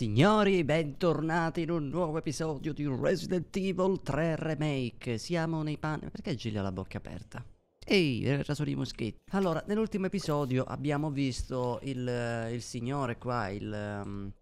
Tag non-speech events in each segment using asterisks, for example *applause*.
Signori, bentornati in un nuovo episodio di Resident Evil 3 Remake. Siamo nei panni... Perché Gilly ha la bocca aperta? Ehi, rasori moschetti. Allora, nell'ultimo episodio abbiamo visto il, il signore qua, il, um,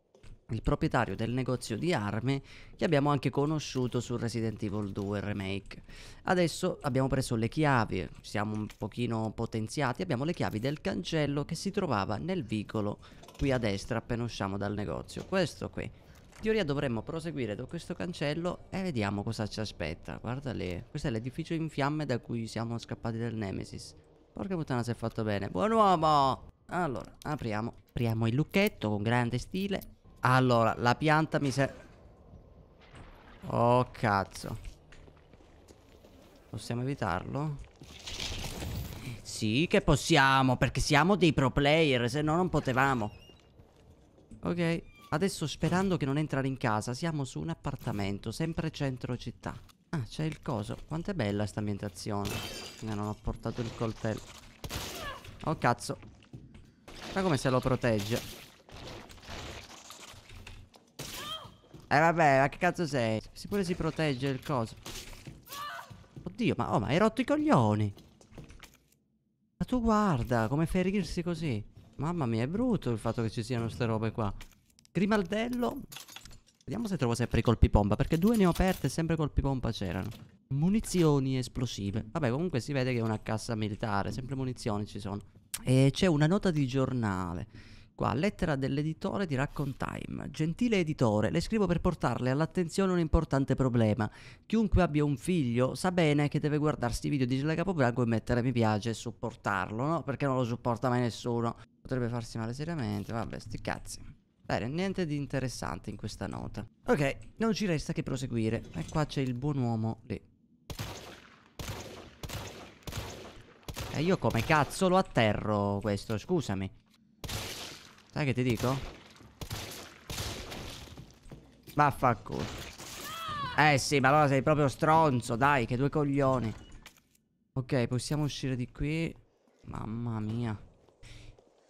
il, proprietario del negozio di armi, che abbiamo anche conosciuto su Resident Evil 2 Remake. Adesso abbiamo preso le chiavi, siamo un pochino potenziati, abbiamo le chiavi del cancello che si trovava nel vicolo qui a destra appena usciamo dal negozio. Questo qui. In teoria dovremmo proseguire da questo cancello e vediamo cosa ci aspetta. Guarda lì. Questo è l'edificio in fiamme da cui siamo scappati del Nemesis. Porca puttana si è fatto bene. Buon uomo! Allora, apriamo. Apriamo il lucchetto con grande stile. Allora, la pianta mi serve... Oh, cazzo. Possiamo evitarlo? Sì che possiamo, perché siamo dei pro player, se no non potevamo. Ok, adesso sperando che non entrare in casa, siamo su un appartamento, sempre centro città. Ah, c'è il coso. Quanto è bella sta ambientazione. Eh, non ho portato il coltello. Oh, cazzo. Ma come se lo protegge? Eh, vabbè, ma che cazzo sei? Si pure si protegge il coso. Oddio, ma, oh, ma hai rotto i coglioni. Ma tu guarda, come ferirsi così. Mamma mia, è brutto il fatto che ci siano queste robe qua. Grimaldello. Vediamo se trovo sempre i colpi pompa, perché due ne ho aperte e sempre colpi pompa c'erano. Munizioni esplosive. Vabbè, comunque si vede che è una cassa militare, sempre munizioni ci sono. E c'è una nota di giornale. Qua, lettera dell'editore di Raccoon. Gentile editore, le scrivo per portarle all'attenzione un importante problema. Chiunque abbia un figlio sa bene che deve guardarsi i video di Gile Capobranco e mettere mi piace e supportarlo, no? Perché non lo supporta mai nessuno. Potrebbe farsi male seriamente, vabbè, sti cazzi. Bene, niente di interessante in questa nota. Ok, non ci resta che proseguire. E qua c'è il buon uomo lì. E io come cazzo lo atterro questo, scusami. Sai che ti dico? Vaffanculo. Eh sì, ma allora sei proprio stronzo, dai, che due coglioni. Ok, possiamo uscire di qui. Mamma mia.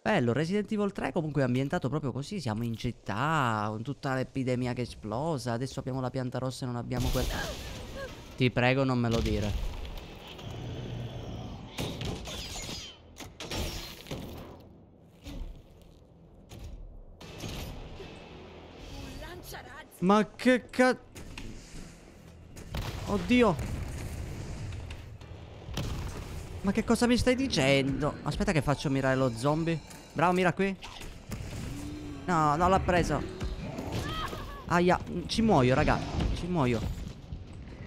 Bello, Resident Evil 3 comunque è ambientato proprio così, siamo in città, con tutta l'epidemia che esplosa, adesso abbiamo la pianta rossa e non abbiamo quella... Ti prego non me lo dire. Ma che cazzo... Oddio. Ma che cosa mi stai dicendo? Aspetta che faccio mirare lo zombie. Bravo, mira qui. No, non l'ha preso. Aia, ci muoio, raga. Ci muoio.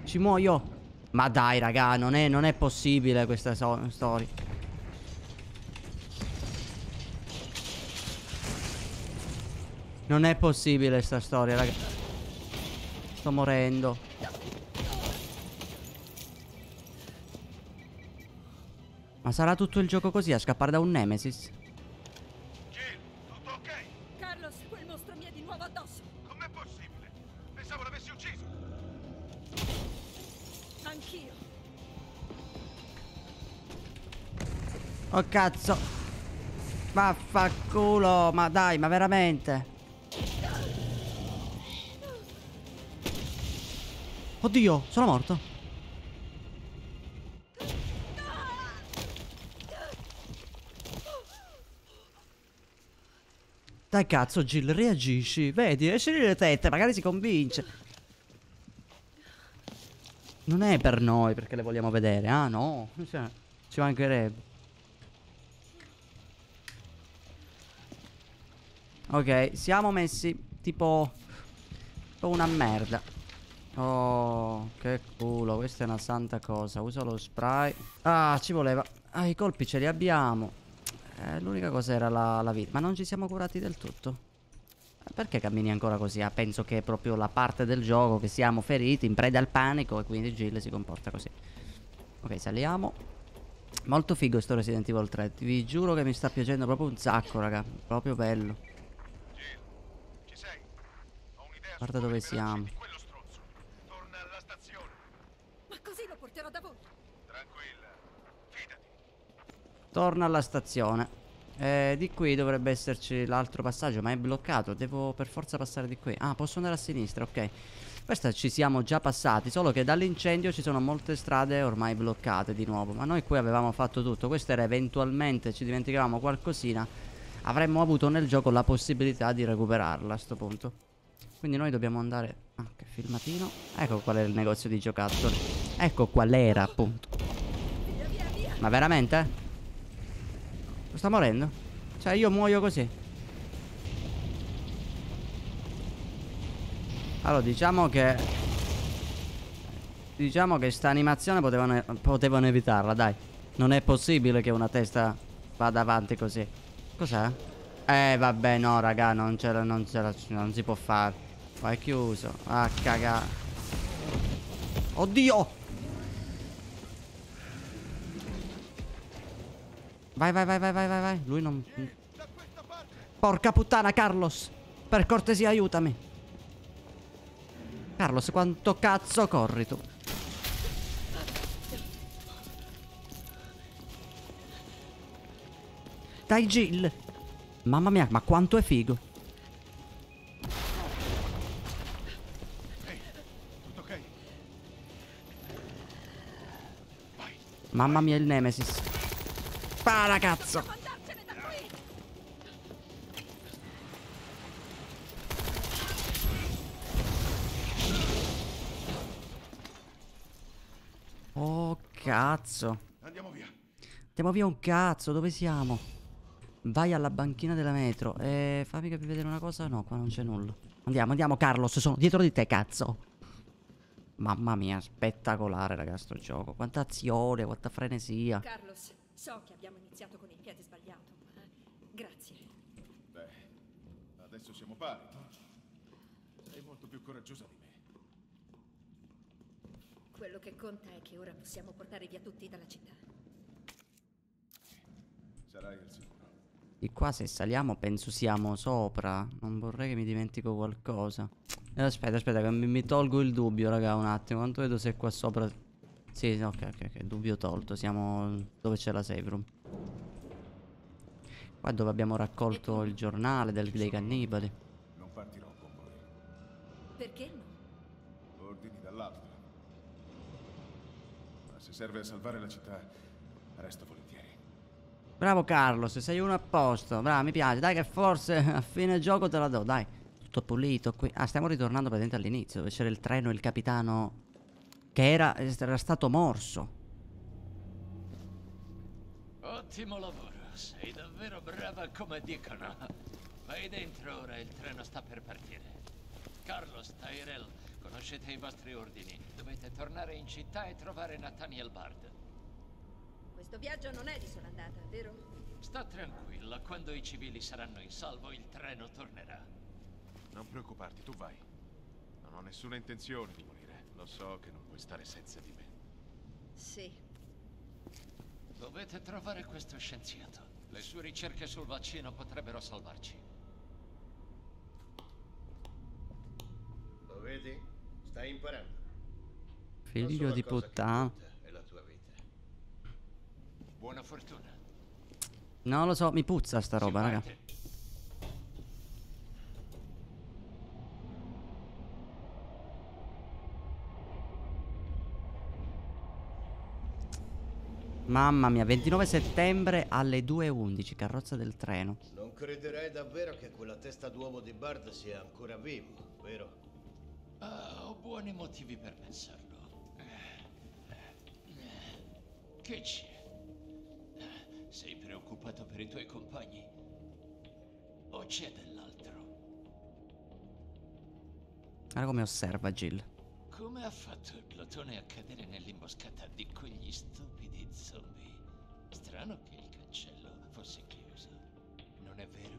Ci muoio. Ma dai, raga, non è, non è possibile questa so storia. Non è possibile sta storia, raga. Sto morendo. Ma sarà tutto il gioco così a scappare da un Nemesis? Jill, tutto ok? Carlos, quel mostro mi è di nuovo addosso. Com'è possibile? Pensavo l'avessi ucciso. Anch'io. Oh cazzo. Vaffanculo. Ma dai, ma veramente. Oddio, sono morto. Dai cazzo Jill, reagisci. Vedi, esci le tette, magari si convince. Non è per noi perché le vogliamo vedere. Ah no, ci mancherebbe. Ok, siamo messi. Tipo una merda. Oh, che culo, questa è una santa cosa. Usa lo spray. Ah, ci voleva. Ah, i colpi ce li abbiamo. Eh, L'unica cosa era la, la, vita. Ma non ci siamo curati del tutto. Eh, perché cammini ancora così? Ah, penso che è proprio la parte del gioco che siamo feriti, in preda al panico e quindi Jill si comporta così. Ok, saliamo. Molto figo sto Resident Evil 3. Vi giuro che mi sta piacendo proprio un sacco, raga. Proprio bello. Jill, ci sei? Ho un'idea Guarda dove siamo. porterò da voi. Tranquilla, fidati. Torna alla stazione. Eh, di qui dovrebbe esserci l'altro passaggio, ma è bloccato. Devo per forza passare di qui. Ah, posso andare a sinistra, ok. Questa ci siamo già passati, solo che dall'incendio ci sono molte strade ormai bloccate di nuovo. Ma noi qui avevamo fatto tutto. Questo era eventualmente, ci dimenticavamo qualcosina. Avremmo avuto nel gioco la possibilità di recuperarla a sto punto. Quindi noi dobbiamo andare... Ah, che filmatino. Ecco qual è il negozio di giocattoli. Ecco qual era, appunto. Ma veramente? Sta morendo? Cioè io muoio così. Allora diciamo che Diciamo che sta animazione potevano, potevano evitarla dai. Non è possibile che una testa vada avanti così. Cos'è? Eh vabbè no raga non c'era non, c'era non si può fare. Ma è chiuso. Ah cagà Oddio Vai, vai, vai, vai, vai, vai, vai. Lui non... Porca puttana, Carlos. Per cortesia, aiutami. Carlos, quanto cazzo corri tu? Dai, Jill. Mamma mia, ma quanto è figo. Tutto ok? Vai. Mamma mia, il Nemesis. Spara, cazzo. Oh, cazzo. Andiamo via. Andiamo via un cazzo, dove siamo? Vai alla banchina della metro e fammi capire vedere una cosa. No, qua non c'è nulla. Andiamo, andiamo, Carlos, sono dietro di te, cazzo. Mamma mia, spettacolare, raga, sto gioco. Quanta azione, quanta frenesia. Carlos, so che abbiamo iniziato con il piede sbagliato, ma grazie. Beh, adesso siamo pari? Sei molto più coraggiosa di me. Quello che conta è che ora possiamo portare via tutti dalla città. Sarai al sicuro. Di qua se saliamo penso siamo sopra. Non vorrei che mi dimentico qualcosa. Eh, aspetta, aspetta, che mi, mi tolgo il dubbio, raga, un attimo. Quanto vedo se qua sopra... Sì, ok, ok, ok, dubbio tolto. Siamo dove c'è la save room. Qua dove abbiamo raccolto il giornale del- dei cannibali. Non partirò con voi. Perché no? Ordini dall'alto. Ma se serve a salvare la città, resto volentieri. Bravo Carlos, sei uno a posto. Bravo, mi piace. Dai che forse a fine gioco te la do, dai. Tutto pulito qui. Ah, stiamo ritornando praticamente all'inizio, dove c'era il treno e il capitano che era, era stato morso. Ottimo lavoro, sei davvero brava come dicono. Vai dentro ora, il treno sta per partire. Carlos, Tyrell, conoscete i vostri ordini. Dovete tornare in città e trovare Nathaniel Bard. Questo viaggio non è di sola andata, vero? Sta tranquilla, quando i civili saranno in salvo il treno tornerà. Non preoccuparti, tu vai. Non ho nessuna intenzione di morire. Lo so che non puoi stare senza di me. Sì. Dovete trovare questo scienziato. Le sue ricerche sul vaccino potrebbero salvarci. Lo vedi? Stai imparando. Figlio di puttana. È la tua vita. Buona fortuna. Non lo so, mi puzza sta roba, raga. Mamma mia, 29 settembre alle 2.11, carrozza del treno. Non crederei davvero che quella testa d'uomo di Bard sia ancora vivo, vero? Ah, ho buoni motivi per pensarlo. Che c'è? Sei preoccupato per i tuoi compagni? O c'è dell'altro? Guarda come osserva Jill. Come ha fatto il plotone a cadere nell'imboscata di quegli stupidi zombie? Strano che il cancello fosse chiuso. Non è vero?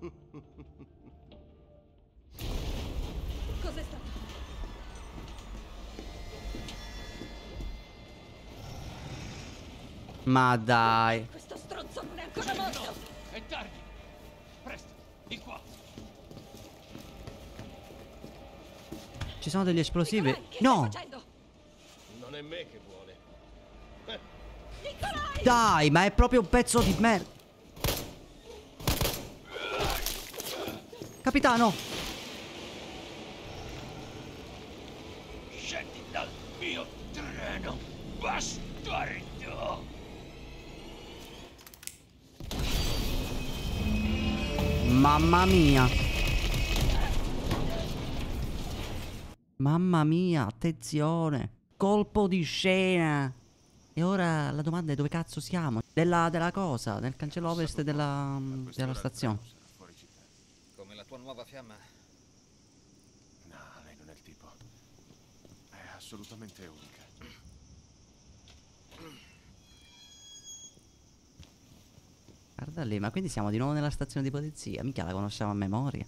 *laughs* Cos'è stato? Ma dai. Ci sono degli esplosivi? Nicolai, No! Non è me che vuole. Eh, Nicolai! dai, ma è proprio un pezzo di merda. Capitano! Scendi dal mio treno, bastardo! Mamma mia. Mamma mia, attenzione. Colpo di scena. E ora la domanda è dove cazzo siamo? Della, della cosa? Nel cancello ovest della, della stazione. Come la tua nuova fiamma? No, lei non è il tipo. È assolutamente unica. Guarda lì, ma quindi siamo di nuovo nella stazione di polizia? Mica la conosciamo a memoria.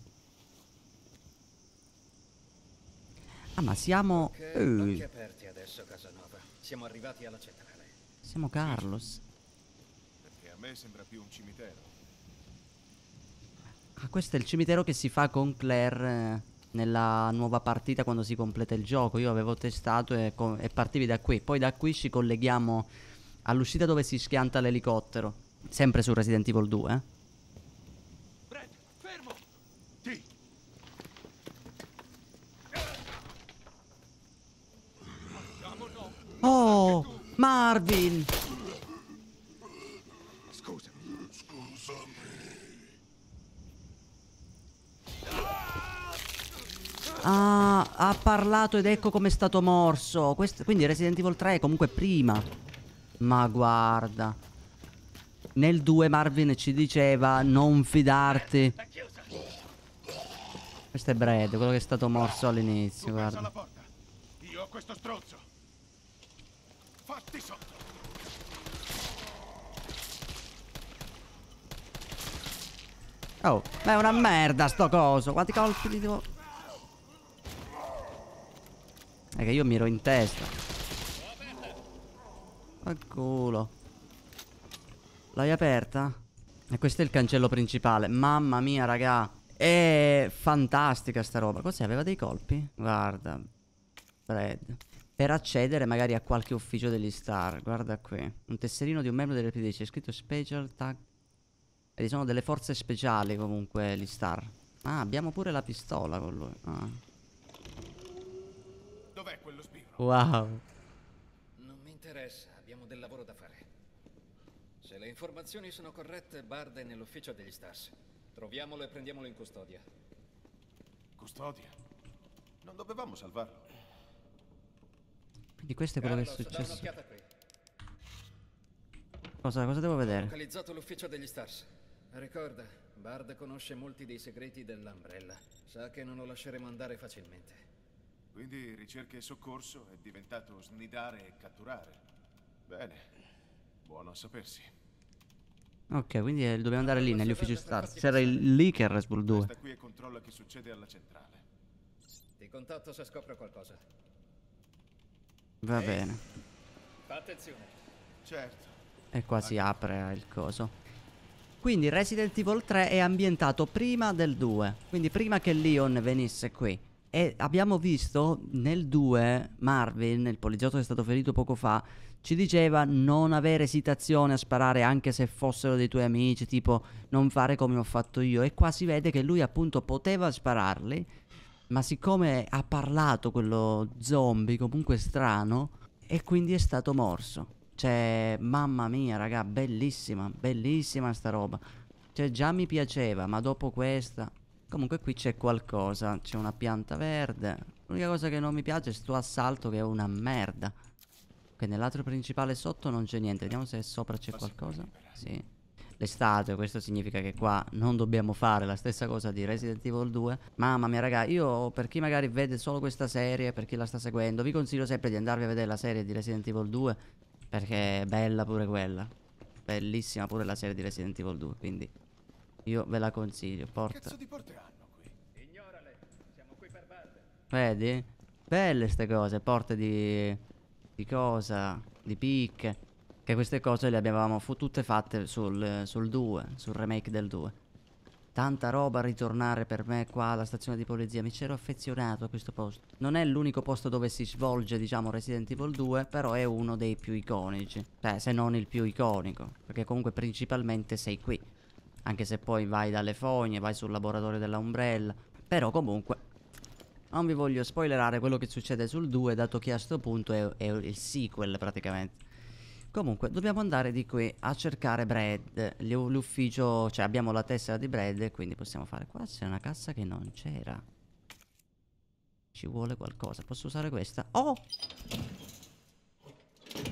Ah, ma siamo... Eh, occhi aperti adesso, Casanova. Siamo arrivati alla centrale. siamo Carlos. Perché a me sembra più un cimitero. Ah, questo è il cimitero che si fa con Claire eh, nella nuova partita quando si completa il gioco. Io avevo testato e, e partivi da qui. Poi da qui ci colleghiamo all'uscita dove si schianta l'elicottero. Sempre su Resident Evil 2, eh. Brad, fermo! Ti! Oh, Marvin! Scusami. Ah, ha parlato ed ecco come è stato morso. Questo- quindi Resident Evil 3 è comunque prima. Ma guarda. Nel 2 Marvin ci diceva non fidarti. Questo è Brad, quello che è stato morso all'inizio, guarda. Io ho questo stronzo. Fatti sotto. Oh, ma è una merda sto coso. Quanti colpi li devo... È che io miro in testa. Fa culo. L'hai aperta? E questo è il cancello principale. Mamma mia, raga. È fantastica sta roba. Cos'è? Aveva dei colpi? Guarda. Fred. Per accedere magari a qualche ufficio degli star. Guarda qui. Un tesserino di un membro delle PD. C'è scritto Special Tag. E sono delle forze speciali comunque gli star. Ah, abbiamo pure la pistola con lui. Ah. Dov'è quello sbirro? Wow. Non mi interessa, abbiamo del lavoro da fare. Se le informazioni sono corrette, Bard è nell'ufficio degli Stars. Troviamolo e prendiamolo in custodia. Custodia. Non dovevamo salvarlo. Quindi questo è quello che è Carlos, dà successo. un'occhiata qui. Cosa, cosa devo Ho vedere? localizzato l'ufficio degli Stars. Ricorda, Bard conosce molti dei segreti dell'Umbrella. Sa che non lo lasceremo andare facilmente. Quindi ricerca e soccorso è diventato snidare e catturare. Bene. Buono a sapersi. Ok, quindi eh, dobbiamo andare lì negli uffici Stars. C'era il lì che è Red Bull 2. Sta qui e controlla che succede alla centrale. Ti contatto se scopro qualcosa. Va bene. Fa attenzione. Certo. E qua si apre il coso. Quindi Resident Evil 3 è ambientato prima del 2. Quindi prima che Leon venisse qui. E abbiamo visto nel 2 Marvin, il poliziotto che è stato ferito poco fa, ci diceva non avere esitazione a sparare anche se fossero dei tuoi amici, tipo non fare come ho fatto io. E qua si vede che lui appunto poteva spararli, ma siccome ha parlato quello zombie comunque strano, e quindi è stato morso. Cioè, mamma mia, raga, bellissima, bellissima sta roba. Cioè, già mi piaceva, ma dopo questa... Comunque qui c'è qualcosa, c'è una pianta verde. L'unica cosa che non mi piace è sto assalto che è una merda. Ok, nell'altro principale sotto non c'è niente. Vediamo se sopra c'è qualcosa. Sì. Le statue, questo significa che qua non dobbiamo fare la stessa cosa di Resident Evil 2. Mamma mia, raga, io per chi magari vede solo questa serie, per chi la sta seguendo, vi consiglio sempre di andarvi a vedere la serie di Resident Evil 2 perché è bella pure quella. Bellissima pure la serie di Resident Evil 2, quindi io ve la consiglio. Porta. Cazzo di porte hanno qui? Ignorale. Siamo qui per Bard. Vedi? Belle ste cose, porte di di cosa, di picche. Che queste cose le abbiamo tutte fatte sul, sul 2, sul remake del 2. Tanta roba a ritornare per me qua alla stazione di polizia. Mi c'ero affezionato a questo posto. Non è l'unico posto dove si svolge, diciamo, Resident Evil 2, però è uno dei più iconici. Cioè, se non il più iconico. Perché comunque principalmente sei qui. Anche se poi vai dalle fogne, vai sul laboratorio della Umbrella. Però comunque non vi voglio spoilerare quello che succede sul 2, dato che a sto punto è, è il sequel praticamente. Comunque, dobbiamo andare di qui a cercare Brad. L'ufficio, cioè abbiamo la tessera di Brad, quindi possiamo fare. Qua c'è una cassa che non c'era. Ci vuole qualcosa. Posso usare questa? Oh!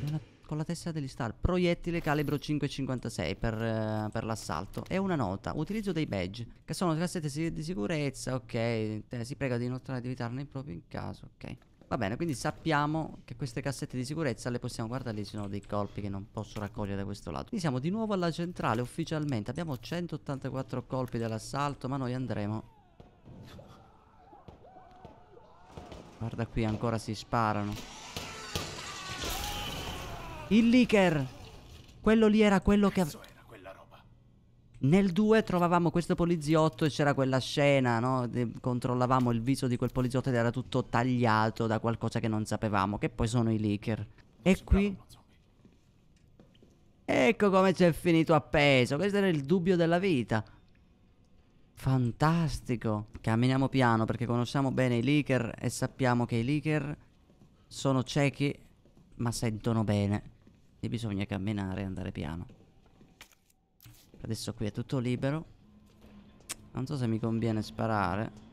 Una, con la tessera degli star. Proiettile calibro 5,56 per, uh, per l'assalto. E una nota. Utilizzo dei badge. Che sono cassette di sicurezza. Ok. Si prega di di evitarne proprio in caso. Ok. Va bene, quindi sappiamo che queste cassette di sicurezza le possiamo guardare, lì ci sono dei colpi che non posso raccogliere da questo lato. Quindi siamo di nuovo alla centrale ufficialmente, abbiamo 184 colpi dell'assalto, ma noi andremo... Guarda qui, ancora si sparano. Il leaker! Quello lì era quello che... Cazzo era quella roba? Nel 2 trovavamo questo poliziotto e c'era quella scena, no? De controllavamo il viso di quel poliziotto ed era tutto tagliato da qualcosa che non sapevamo, che poi sono i leaker. E qui... Ecco come c'è finito appeso, questo era il dubbio della vita. Fantastico. Camminiamo piano perché conosciamo bene i leaker e sappiamo che i leaker sono ciechi ma sentono bene. E bisogna camminare e andare piano. Adesso qui è tutto libero. Non so se mi conviene sparare.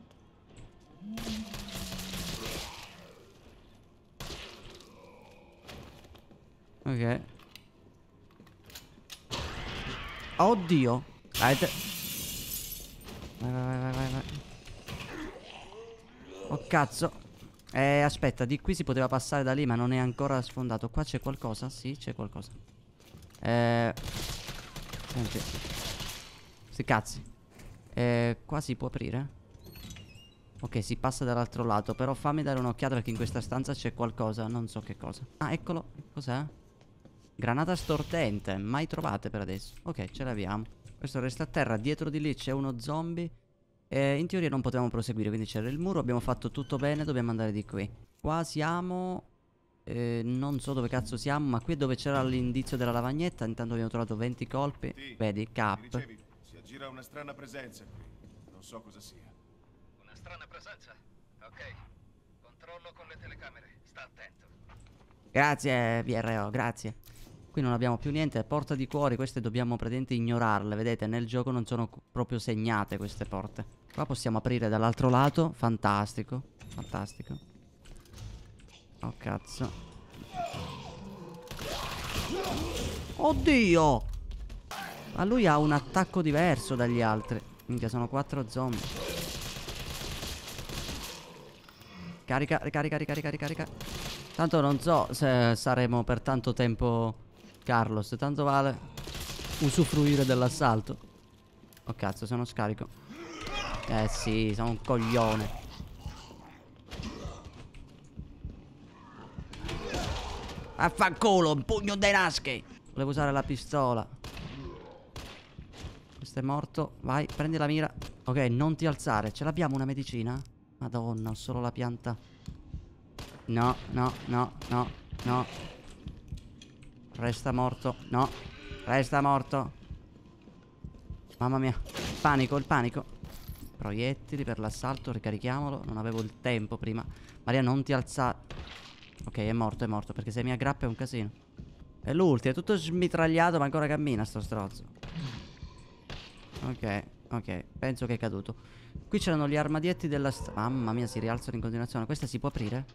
Ok. Oddio. Vai, vai, vai, vai, vai. Oh cazzo. Eh, aspetta, di qui si poteva passare da lì, ma non è ancora sfondato. Qua c'è qualcosa? Sì, c'è qualcosa. Eh... Senti. Sti cazzi. Eh, qua si può aprire? Ok, si passa dall'altro lato. Però fammi dare un'occhiata perché in questa stanza c'è qualcosa. Non so che cosa. Ah, eccolo. Cos'è? Granata stortente. Mai trovate per adesso. Ok, ce l'abbiamo. Questo resta a terra. Dietro di lì c'è uno zombie. E in teoria non potevamo proseguire. Quindi c'era il muro. Abbiamo fatto tutto bene. Dobbiamo andare di qui. Qua siamo... Eh, non so dove cazzo siamo, ma qui è dove c'era l'indizio della lavagnetta. Intanto abbiamo trovato 20 colpi. Sì, Vedi, cap. si aggira una strana presenza qui. Non so cosa sia. Una strana presenza. Ok. Controllo con le telecamere. Sta attento. Grazie, VRO, grazie. Qui non abbiamo più niente. Porta di cuori, queste dobbiamo praticamente ignorarle. Vedete, nel gioco non sono proprio segnate queste porte. Qua possiamo aprire dall'altro lato. Fantastico. Fantastico. Oh, cazzo. Oddio! Ma lui ha un attacco diverso dagli altri. Minchia, sono quattro zombie. Carica, ricarica, ricarica, ricarica. Tanto non so se saremo per tanto tempo Carlos. Tanto vale usufruire dell'assalto. Oh cazzo, sono scarico. Eh sì, sono un coglione. Affanculo, un pugno dei nasche. Volevo usare la pistola. Questo è morto. Vai, prendi la mira. Ok, non ti alzare. Ce l'abbiamo una medicina? Madonna, ho solo la pianta. No, no, no, no, no. Resta morto. No. Resta morto. Mamma mia. Panico, il panico. Proiettili per l'assalto, ricarichiamolo. Non avevo il tempo prima. Maria, non ti alzare. Ok, è morto, è morto. Perché se mi aggrappa è un casino. È l'ultimo, è tutto smitragliato, ma ancora cammina sto strozzo. Ok, ok. Penso che è caduto. Qui c'erano gli armadietti della Mamma mia, si rialzano in continuazione. Questa si può aprire?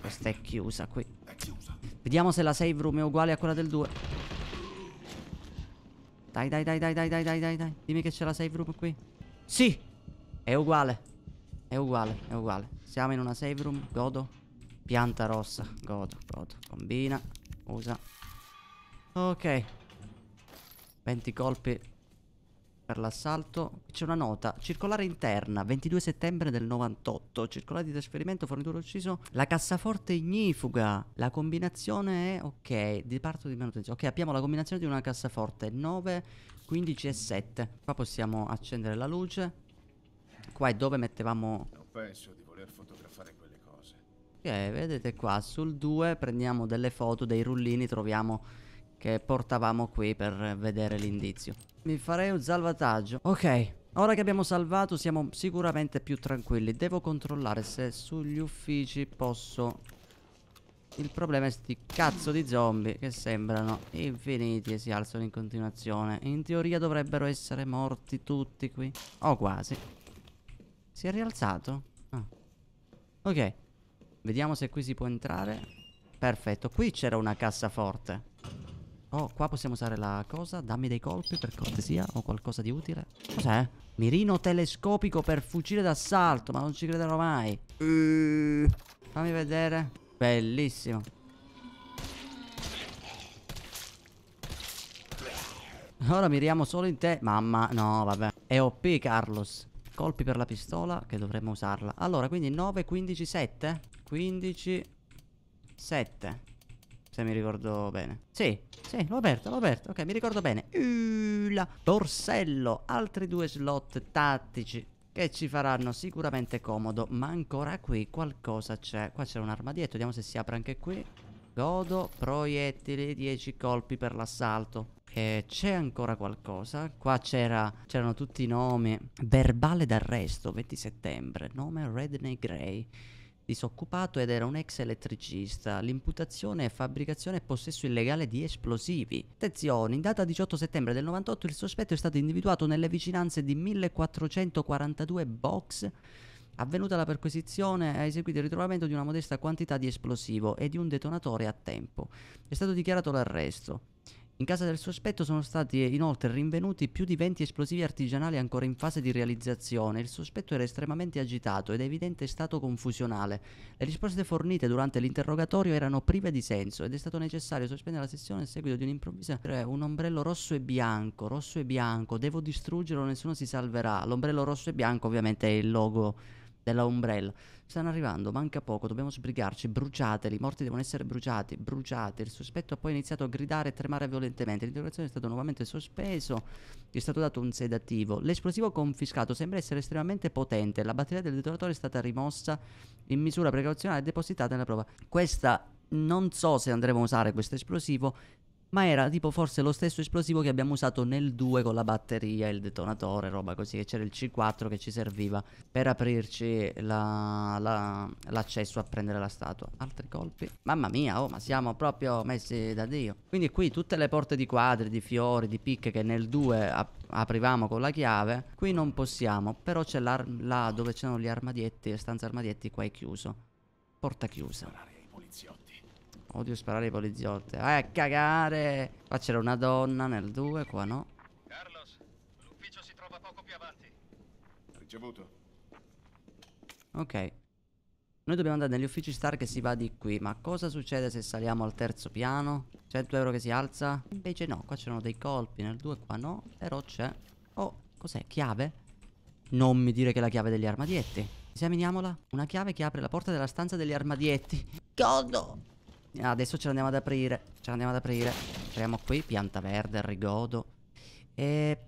Questa è chiusa qui. È chiusa. Vediamo se la save room è uguale a quella del 2. Dai, dai, dai, dai, dai, dai, dai, dai, dai. Dimmi che c'è la save room qui. Sì! È uguale. È uguale, è uguale. Siamo in una save room. Godo. Pianta rossa. Godo, godo. Combina. Usa. Ok. 20 colpi per l'assalto. C'è una nota. Circolare interna. 22 settembre del 98. Circolare di trasferimento. Fornitore ucciso. La cassaforte ignifuga. La combinazione è... Ok. Di parto di manutenzione. Ok, abbiamo la combinazione di una cassaforte. 9 15 e 7. Qua possiamo accendere la luce. Qua è dove mettevamo Non penso di Ok, vedete qua sul 2 prendiamo delle foto dei rullini, troviamo che portavamo qui per vedere l'indizio. Mi farei un salvataggio. Ok, ora che abbiamo salvato siamo sicuramente più tranquilli. Devo controllare se sugli uffici posso... Il problema è sti cazzo di zombie che sembrano infiniti e si alzano in continuazione. In teoria dovrebbero essere morti tutti qui. O quasi. Si è rialzato? Ah. Ok. Vediamo se qui si può entrare. Perfetto, qui c'era una cassaforte. Oh, qua possiamo usare la cosa. Dammi dei colpi per cortesia o qualcosa di utile. Cos'è? Mirino telescopico per fucile d'assalto, ma non ci crederò mai. Uh, fammi vedere. Bellissimo. Ora miriamo solo in te. Mamma, no, vabbè. È OP, Carlos. Colpi per la pistola, che dovremmo usarla. Allora, quindi 9, 15, 7. 15, 7. Se mi ricordo bene. Sì, sì, l'ho aperto, l'ho aperto. Ok, mi ricordo bene. Ulla, borsello, altri due slot tattici che ci faranno sicuramente comodo. Ma ancora qui qualcosa c'è. Qua c'è un armadietto, vediamo se si apre anche qui. Godo, proiettili, 10 colpi per l'assalto. E c'è ancora qualcosa. Qua c'era c'erano tutti i nomi. Verbale d'arresto, 20 settembre. Nome Redney Gray. Disoccupato ed era un ex elettricista. L'imputazione è fabbricazione e possesso illegale di esplosivi. Attenzione, in data 18 settembre del 98 il sospetto è stato individuato nelle vicinanze di 1442 box. Avvenuta la perquisizione, ha eseguito il ritrovamento di una modesta quantità di esplosivo e di un detonatore a tempo. È stato dichiarato l'arresto. In casa del sospetto sono stati inoltre rinvenuti più di 20 esplosivi artigianali ancora in fase di realizzazione. Il sospetto era estremamente agitato ed evidente stato confusionale. Le risposte fornite durante l'interrogatorio erano prive di senso ed è stato necessario sospendere la sessione a seguito di un'improvvisa un ombrello rosso e bianco, rosso e bianco, devo distruggerlo, nessuno si salverà. L'ombrello rosso e bianco ovviamente è il logo della Umbrella. Stanno arrivando, manca poco, dobbiamo sbrigarci, bruciateli, i morti devono essere bruciati, bruciati. Il sospetto ha poi iniziato a gridare e tremare violentemente. L'interrogazione è stato nuovamente sospeso, gli è stato dato un sedativo. L'esplosivo confiscato sembra essere estremamente potente, la batteria del detonatore è stata rimossa in misura precauzionale e depositata nella prova. Questa non so se andremo a usare questo esplosivo, ma era tipo forse lo stesso esplosivo che abbiamo usato nel 2 con la batteria, il detonatore, roba così, che c'era il C4 che ci serviva per aprirci la- la- l'accesso a prendere la statua. Altri colpi? Mamma mia, oh, ma siamo proprio messi da Dio. Quindi qui tutte le porte di quadri, di fiori, di picche che nel 2 ap- aprivamo con la chiave, qui non possiamo, però c'è là dove c'erano gli armadietti, le stanze armadietti, qua è chiuso. Porta chiusa. Sparare ai poliziotti. Odio sparare ai poliziotti. Eh, cagare! Qua c'era una donna nel 2, qua no. Carlos, l'ufficio si trova poco più avanti. Ricevuto. Ok. Noi dobbiamo andare negli uffici star che si va di qui. Ma cosa succede se saliamo al terzo piano? 100 euro che si alza? Invece no, qua c'erano dei colpi. Nel 2 qua no. Però c'è. Oh, cos'è? Chiave? Non mi dire che è la chiave degli armadietti. Esaminiamola. Una chiave che apre la porta della stanza degli armadietti. Godo! Ah, Adesso ce l'andiamo ad aprire. Ce l'andiamo ad aprire. Apriamo qui. Pianta verde, rigodo. E.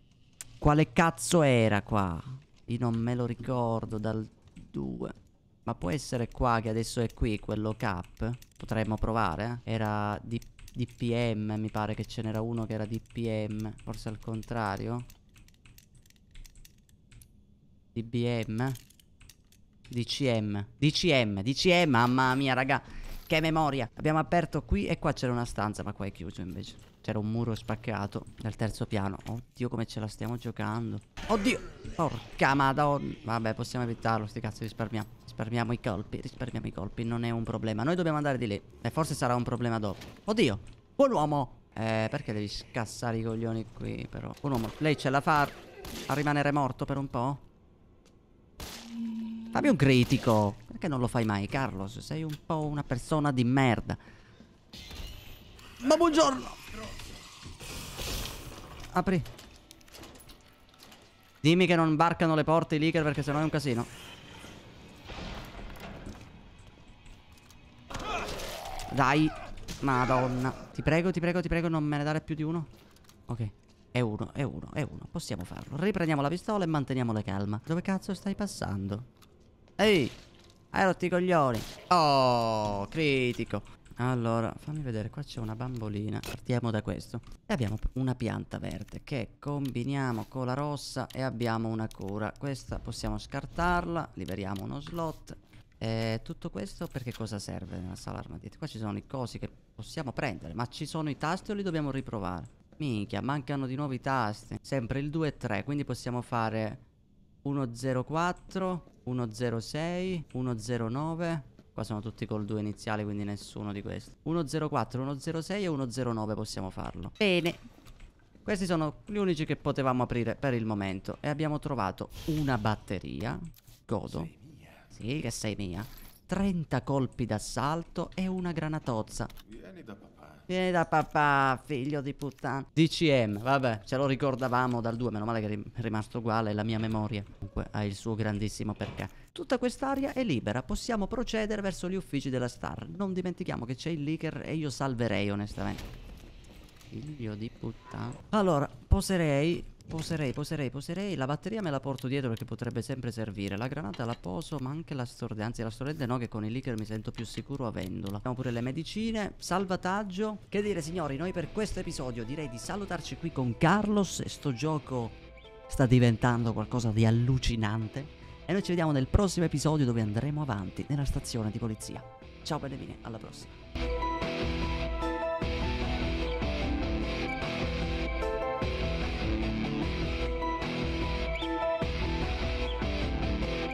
Quale cazzo era qua? Io non me lo ricordo dal 2. Ma può essere qua che adesso è qui quello cap? Potremmo provare, eh? Era di DPM, mi pare che ce n'era uno che era DPM. Forse al contrario. DBM? DCM. DCM, DCM, mamma mia, raga. Che memoria. Abbiamo aperto qui e qua c'era una stanza, ma qua è chiuso invece. C'era un muro spaccato nel terzo piano. Oddio, come ce la stiamo giocando. Oddio. Porca madonna. Vabbè, possiamo evitarlo. Sti cazzo, risparmiamo. Risparmiamo i colpi. Risparmiamo i colpi. Non è un problema. Noi dobbiamo andare di lì. E forse sarà un problema dopo. Oddio. Buon uomo. Eh, perché devi scassare i coglioni qui, però? Buon uomo. Lei ce la fa a rimanere morto per un po'? Fammi un critico. Perché non lo fai mai, Carlos? Sei un po' una persona di merda. Ma buongiorno. Apri. Dimmi che non barcano le porte i leaker perché sennò è un casino. Dai. Madonna. Ti prego, ti prego, ti prego, non me ne dare più di uno. Ok. è uno, è uno, è uno. Possiamo farlo. Riprendiamo la pistola e manteniamo la calma. Dove cazzo stai passando? Ehi! Hai rotto i coglioni. Oh, critico. Allora, fammi vedere, qua c'è una bambolina. Partiamo da questo. E abbiamo una pianta verde che combiniamo con la rossa e abbiamo una cura. Questa possiamo scartarla, liberiamo uno slot. E tutto questo perché cosa serve nella sala armadietti? Qua ci sono i cosi che possiamo prendere, ma ci sono i tasti o li dobbiamo riprovare? Minchia, mancano di nuovo i tasti. Sempre il 2 e 3, quindi possiamo fare 104, 106, 109. Qua sono tutti col 2 iniziali, quindi nessuno di questi. 104, 106 e 109 possiamo farlo. Bene. Questi sono gli unici che potevamo aprire per il momento. E abbiamo trovato una batteria. Godo. Sì, che sei mia. 30 colpi d'assalto e una granatozza. Vieni da papà. Vieni da papà, figlio di puttana. DCM, vabbè, ce lo ricordavamo dal 2, meno male che è rimasto uguale la mia memoria. Comunque ha il suo grandissimo perché. Tutta quest'area è libera, possiamo procedere verso gli uffici della Star. Non dimentichiamo che c'è il leaker e io salverei onestamente. Figlio di puttana. Allora, poserei Poserei, poserei, poserei. La batteria me la porto dietro perché potrebbe sempre servire. La granata la poso, ma anche la storde. Anzi, la storde no, che con il leaker mi sento più sicuro avendola. Abbiamo pure le medicine. Salvataggio. Che dire, signori, noi per questo episodio direi di salutarci qui con Carlos. E sto gioco sta diventando qualcosa di allucinante. E noi ci vediamo nel prossimo episodio dove andremo avanti nella stazione di polizia. Ciao, bene, alla prossima.